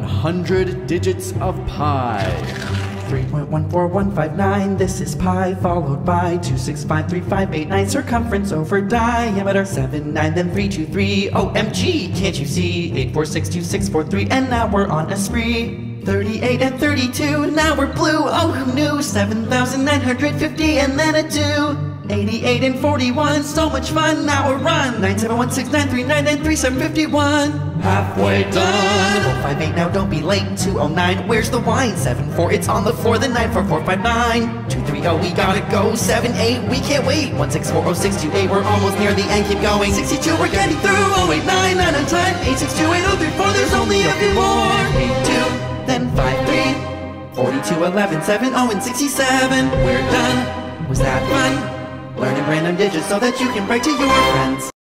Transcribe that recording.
100 digits of pi. 3.14159, this is pi, followed by 2653589, circumference over diameter 79, then 323, OMG, can't you see? 8462643, and now we're on a spree. 38 and 32, now we're blue, oh who knew? 7,950 and then a 2. 88 and 41, so much fun, now we're run. 97169393751. Halfway done. 458, now don't be late. 209, where's the wine? 74, it's on the floor. Then 94459. 230, we gotta go. 78, we can't wait. 1640628, we're almost near the end, keep going. 62, we're getting through. 089, 9 on time. 8628034, there's only a few more. 82, then 53. 42, 11, 7, oh, and 67. We're done. Was that fun? Learning random digits so that you can write to your friends.